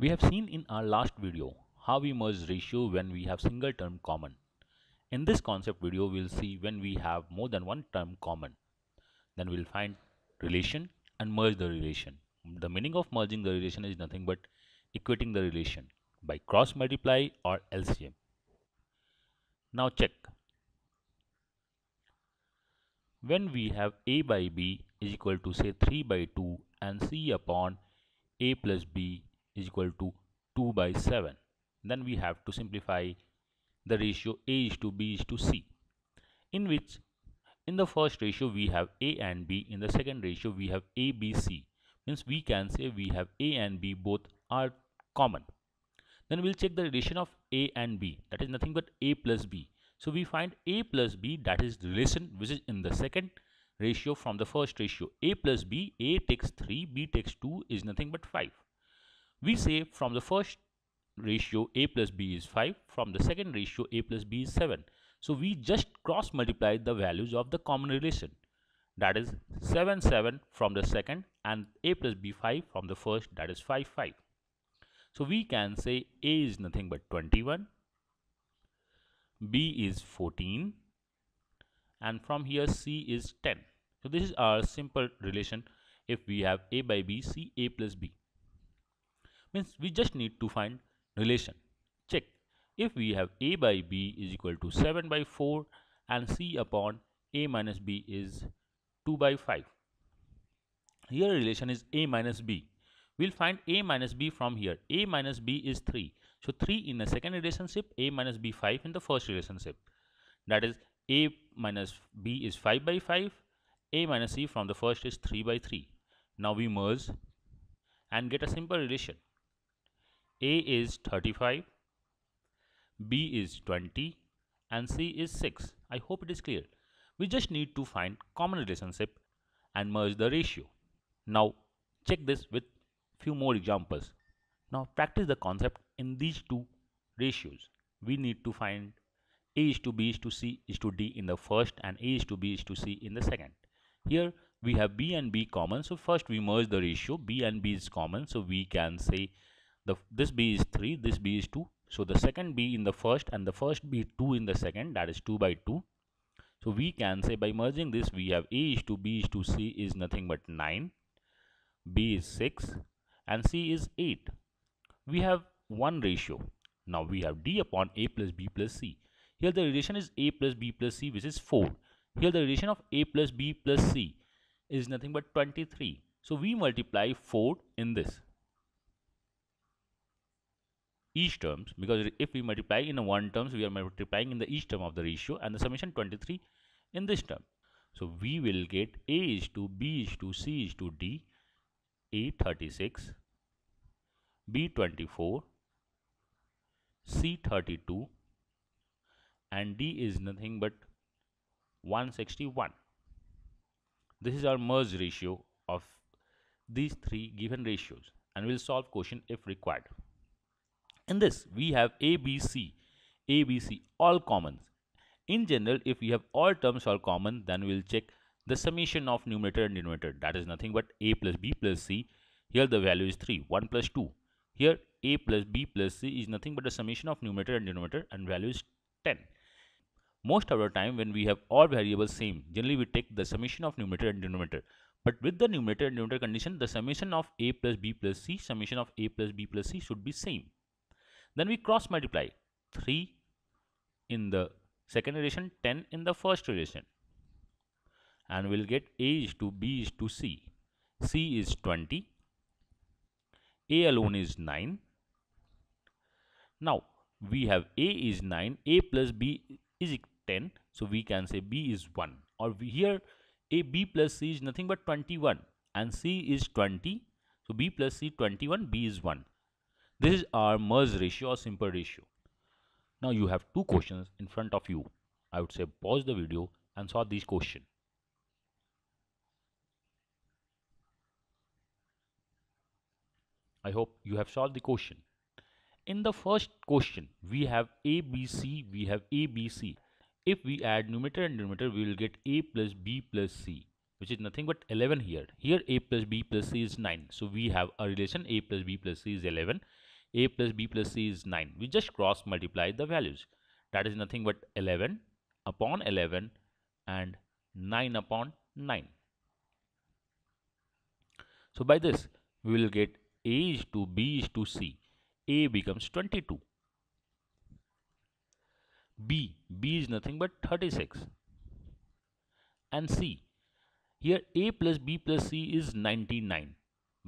We have seen in our last video how we merge ratio when we have single term common. In this concept video, we'll see when we have more than one term common. Then we'll find relation and merge the relation. The meaning of merging the relation is nothing but equating the relation by cross multiply or LCM. Now check. When we have a by b is equal to say 3 by 2 and c upon a plus b is equal to 2 by 7 then we have to simplify the ratio a is to b is to c in which in the first ratio we have a and b. In the second ratio we have a b c. Means we can say we have a and b both are common. Then we'll check the relation of a and b. That is nothing but a plus b. So we find a plus b that is the relation which is in the second ratio from the first ratio. A plus b a takes 3 b takes 2 is nothing but 5 we say from the first ratio a plus b is 5, from the second ratio a plus b is 7. So we just cross multiply the values of the common relation. That is 7 7 from the second and a plus b 5 from the first that is 5 5. So we can say a is nothing but 21, b is 14 and from here c is 10. So this is our simple relation if we have a by b c a plus b means we just need to find relation. Check. If we have a by b is equal to 7 by 4 and c upon a minus b is 2 by 5. Here relation is a minus b. We'll find a minus b from here. a minus b is 3. So 3 in the second relationship, a minus b 5 in the first relationship. That is a minus b is 5 by 5, a minus c from the first is 3 by 3. Now we merge and get a simple relation. A is 35, B is 20 and C is 6. I hope it is clear. We just need to find common relationship and merge the ratio. Now check this with few more examples. Now practice the concept in these two ratios. We need to find A is to B is to C is to D in the first and A is to B is to C in the second. Here we have B and B common. So first we merge the ratio. B and B is common. So we can say the this b is 3 this b is 2 so the second b in the first and the first b 2 in the second that is 2 by 2 so we can say by merging this we have a is to b is to c is nothing but 9 b is 6 and c is 8 we have one ratio. Now we have d upon a plus b plus c. Here the relation is a plus b plus c which is 4 here the relation of a plus b plus c is nothing but 23 so we multiply 4 in this each terms because if we multiply in one terms we are multiplying in the each term of the ratio and the summation 23 in this term. So we will get a is to b is to c is to d a 36 b 24 c 32 and d is nothing but 161 this is our merge ratio of these three given ratios and we'll solve quotient if required in this, we have A, B, C, A, B, C, all commons. In general, if we have all terms are common, then we'll check the summation of numerator and denominator. That is nothing but A plus B plus C. Here the value is 3, 1 plus 2. Here A plus B plus C is nothing but the summation of numerator and denominator and value is 10. Most of the time when we have all variables same, generally we take the summation of numerator and denominator. But with the numerator and denominator condition, the summation of A plus B plus C, summation of A plus B plus C should be same. Then we cross multiply 3 in the second relation, 10 in the first relation. And we'll get A is to B is to C. C is 20. A alone is 9. Now we have A is 9. A plus B is 10. So we can say B is 1. Or here A B plus C is nothing but 21. And C is 20. So B plus C 21. B is 1. This is our merge ratio or simple ratio. Now you have two questions in front of you. I would say pause the video and solve these questions. I hope you have solved the question. In the first question, we have A, B, C, we have A, B, C. If we add numerator and denominator, we will get A plus B plus C, which is nothing but 11 here. Here A plus B plus C is 9. So we have a relation A plus B plus C is 11 a plus b plus c is 9 we just cross multiply the values. That is nothing but 11 upon 11 and 9 upon 9 so by this we will get a is to b is to c. A becomes 22 b b is nothing but 36 and c here a plus b plus c is 99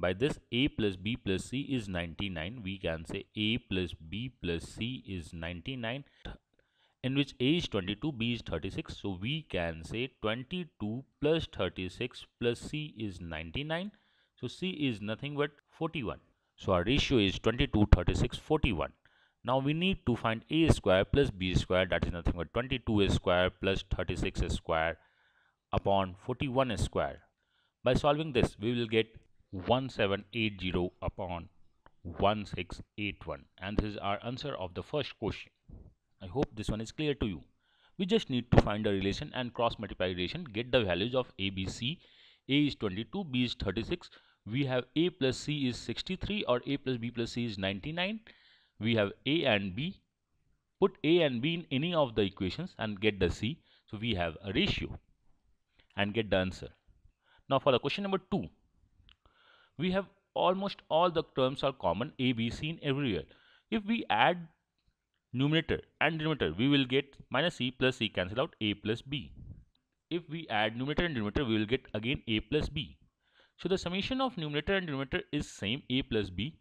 by this a plus b plus c is 99 we can say a plus b plus c is 99 in which a is 22 b is 36 so we can say 22 plus 36 plus c is 99 so c is nothing but 41 so our ratio is 22 36 41 now we need to find a square plus b square that is nothing but 22 square plus 36 square upon 41 square. By solving this we will get 1780 upon 1681 and this is our answer of the first question. I hope this one is clear to you. We just need to find a relation and cross multiply relation get the values of a, b, c. a is 22, b is 36. We have a plus c is 63 or a plus b plus c is 99 we have a and b put a and b in any of the equations and get the c so we have a ratio and get the answer now for the question number 2 we have almost all the terms are common a b c in everywhere if we add numerator and denominator we will get minus c plus c cancel out a plus b if we add numerator and denominator we will get again a plus b so the summation of numerator and denominator is same a plus b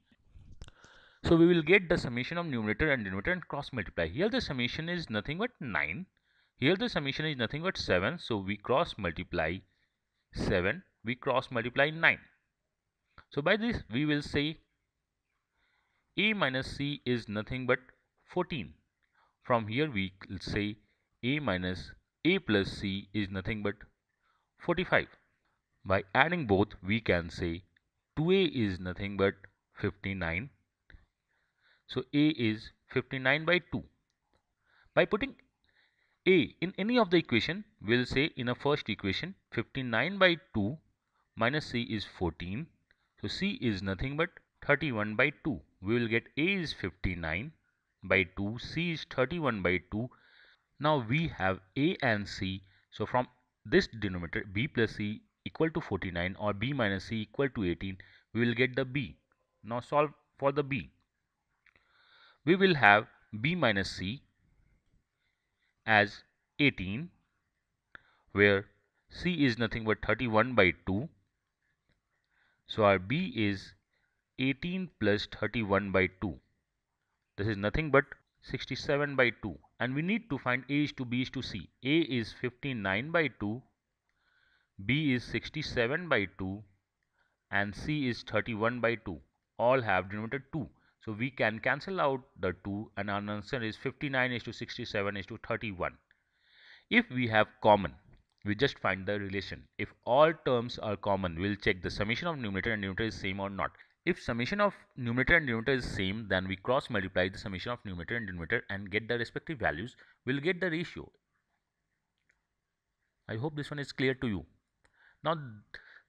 so we will get the summation of numerator and denominator and cross multiply. Here the summation is nothing but 9. Here the summation is nothing but 7. So we cross multiply 7. We cross multiply 9. So by this we will say a minus c is nothing but 14. From here we will say a minus a plus c is nothing but 45. By adding both we can say 2a is nothing but 59 so A is 59 by 2. By putting A in any of the equation, we'll say in a first equation 59 by 2 minus C is 14. So C is nothing but 31 by 2. We will get A is 59 by 2, C is 31 by 2. Now we have A and C. So from this denominator B plus C equal to 49 or B minus C equal to 18, we will get the B. Now solve for the B we will have b minus c as 18 where c is nothing but 31 by 2 so our b is 18 plus 31 by 2 this is nothing but 67 by 2 and we need to find a is to b is to c. A is 59 by 2 b is 67 by 2 and c is 31 by 2 all have denominator 2 so we can cancel out the 2 and our answer is 59 is to 67 is to 31. If we have common, we just find the relation. If all terms are common, we'll check the summation of numerator and denominator is same or not. If summation of numerator and denominator is same, then we cross multiply the summation of numerator and denominator and get the respective values. We'll get the ratio. I hope this one is clear to you. Now,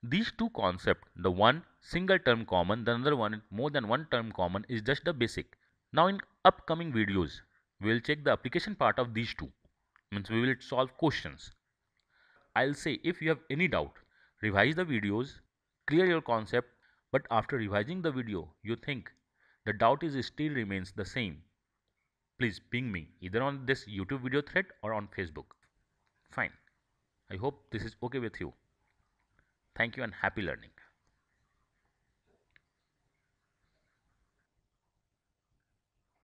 these two concepts, the one single term common, the other one more than one term common is just the basic. Now in upcoming videos, we will check the application part of these two. Means we will solve questions. I'll say if you have any doubt, revise the videos, clear your concept, but after revising the video, you think the doubt is still remains the same. Please ping me either on this YouTube video thread or on Facebook. Fine. I hope this is okay with you. Thank you and happy learning.